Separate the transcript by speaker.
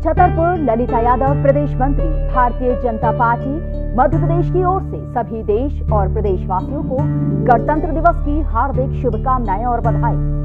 Speaker 1: छतरपुर, ललिता यादव, प्रदेश मंत्री, भारतीय जनता पार्टी मध्य प्रदेश की ओर से सभी देश और प्रदेशवासियों को गणतंत्र दिवस की हार्दिक शुभकामनाएँ और बधाई।